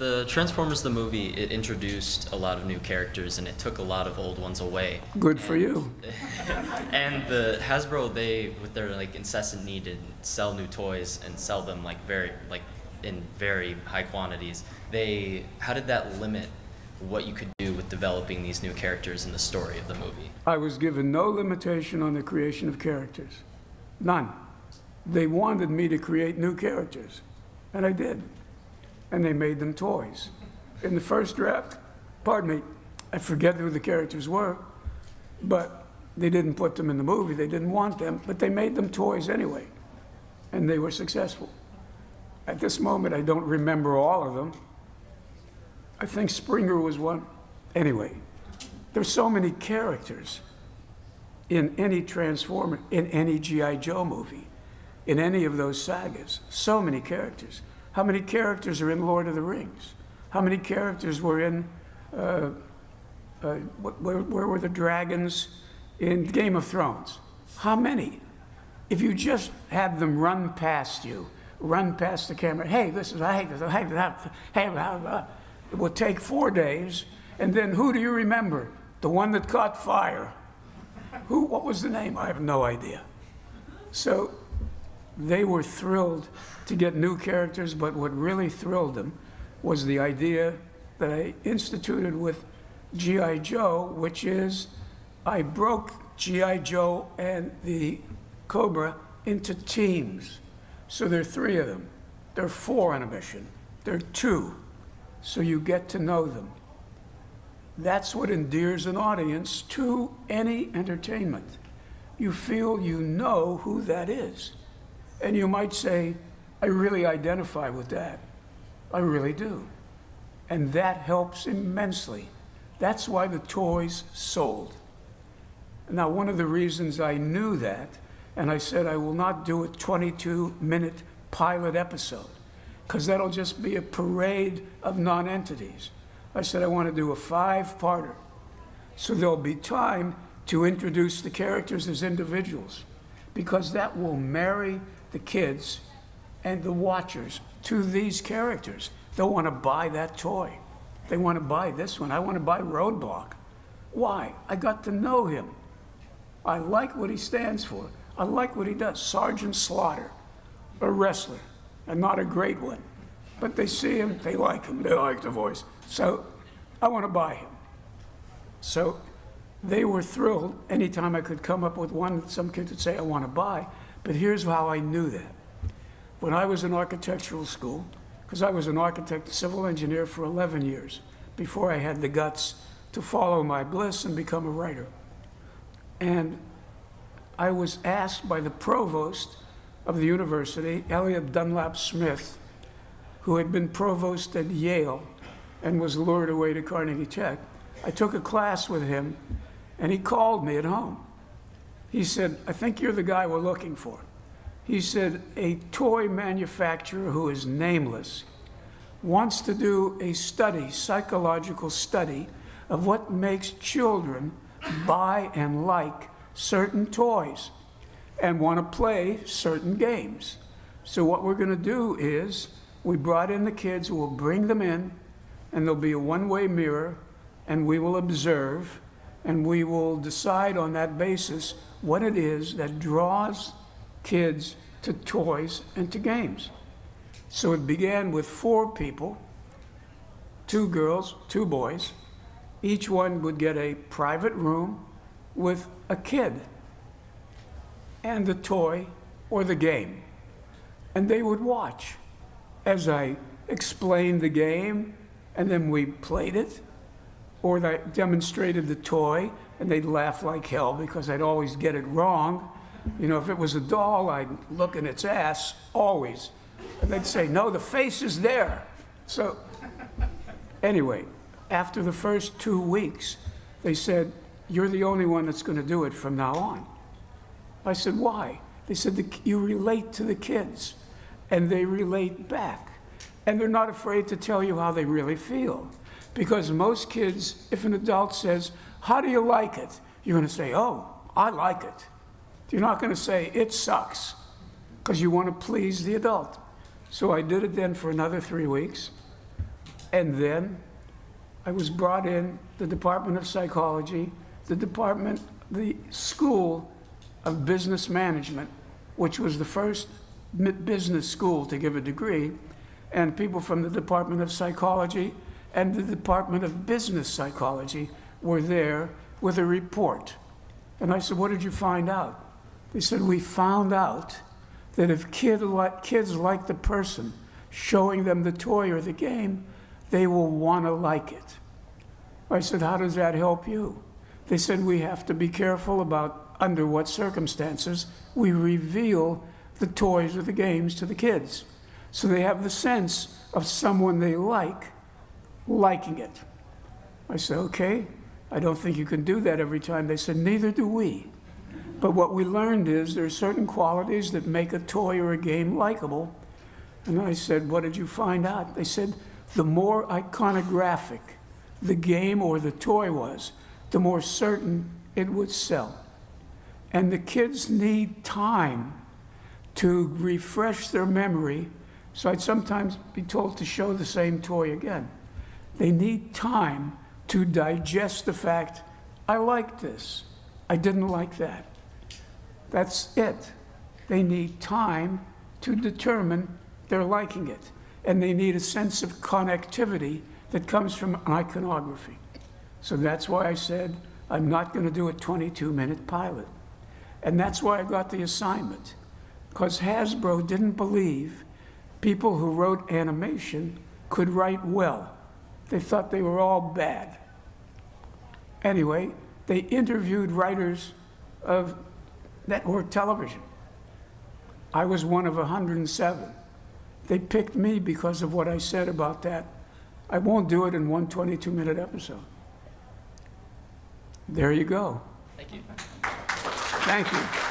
The Transformers the movie it introduced a lot of new characters and it took a lot of old ones away. Good for you. And the Hasbro they with their like incessant need to sell new toys and sell them like very like in very high quantities. They how did that limit what you could do with developing these new characters in the story of the movie? I was given no limitation on the creation of characters. None. They wanted me to create new characters, and I did. And they made them toys. In the first draft, pardon me, I forget who the characters were, but they didn't put them in the movie. They didn't want them, but they made them toys anyway, and they were successful. At this moment, I don't remember all of them. I think Springer was one. Anyway, there's so many characters in any Transformer, in any G.I. Joe movie, in any of those sagas. So many characters. How many characters are in Lord of the Rings? How many characters were in, uh, uh, where, where were the dragons in Game of Thrones? How many? If you just have them run past you, run past the camera, hey, this is, I hate this, hey, that, hey, blah, blah. It will take four days, and then who do you remember? The one that caught fire. Who, what was the name? I have no idea. So they were thrilled to get new characters, but what really thrilled them was the idea that I instituted with G.I. Joe, which is I broke G.I. Joe and the Cobra into teams. So there are three of them. There are four on a mission. There are two. So you get to know them. That's what endears an audience to any entertainment. You feel you know who that is. And you might say, I really identify with that. I really do. And that helps immensely. That's why the toys sold. Now, one of the reasons I knew that, and I said I will not do a 22 minute pilot episode, because that'll just be a parade of non-entities. I said I want to do a five-parter. So there'll be time to introduce the characters as individuals, because that will marry the kids and the watchers to these characters. They'll want to buy that toy. They want to buy this one. I want to buy Roadblock. Why? I got to know him. I like what he stands for. I like what he does. Sergeant Slaughter, a wrestler, and not a great one. But they see him, they like him, they like the voice. So I want to buy him. So they were thrilled anytime I could come up with one that some kid would say, I want to buy. But here's how I knew that. When I was in architectural school, because I was an architect, civil engineer for 11 years before I had the guts to follow my bliss and become a writer. And I was asked by the provost of the university, Elliot Dunlap Smith, who had been provost at Yale and was lured away to Carnegie Tech. I took a class with him, and he called me at home. He said, I think you're the guy we're looking for. He said, a toy manufacturer who is nameless wants to do a study, psychological study, of what makes children buy and like certain toys and want to play certain games. So, what we're going to do is we brought in the kids, we'll bring them in, and there'll be a one way mirror, and we will observe, and we will decide on that basis what it is that draws kids to toys and to games. So it began with four people two girls, two boys. Each one would get a private room with a kid and the toy or the game. And they would watch as I explained the game, and then we played it, or I demonstrated the toy, and they'd laugh like hell because I'd always get it wrong. You know, if it was a doll, I'd look in its ass, always. And they'd say, no, the face is there. So, anyway, after the first two weeks, they said, You're the only one that's going to do it from now on. I said, Why? They said, "The- You relate to the kids, and they relate back. And they're not afraid to tell you how they really feel. Because most kids, if an adult says, How do you like it? You're going to say, Oh, I like it. You're not going to say, It sucks, because you want to please the adult. So I did it then for another three weeks. And then I was brought in, the Department of Psychology, the Department, the School of Business Management, which was the first business school to give a degree, and people from the Department of Psychology and the Department of Business Psychology were there with a report. And I said, What did you find out? They said, We found out that if kid li- kids like the person showing them the toy or the game, they will want to like it. I said, How does that help you? They said, We have to be careful about under what circumstances we reveal the toys or the games to the kids. So they have the sense of someone they like liking it. I said, Okay, I don't think you can do that every time. They said, Neither do we. But what we learned is there are certain qualities that make a toy or a game likable. And I said, What did you find out? They said, The more iconographic the game or the toy was, the more certain it would sell. And the kids need time to refresh their memory. So I'd sometimes be told to show the same toy again. They need time to digest the fact I like this, I didn't like that. That's it. They need time to determine they're liking it. And they need a sense of connectivity that comes from iconography. So that's why I said I'm not going to do a 22 minute pilot. And that's why I got the assignment. Because Hasbro didn't believe people who wrote animation could write well. They thought they were all bad. Anyway, they interviewed writers of network television. I was one of 107. They picked me because of what I said about that. I won't do it in one 22 minute episode. There you go. Thank you. Thank you.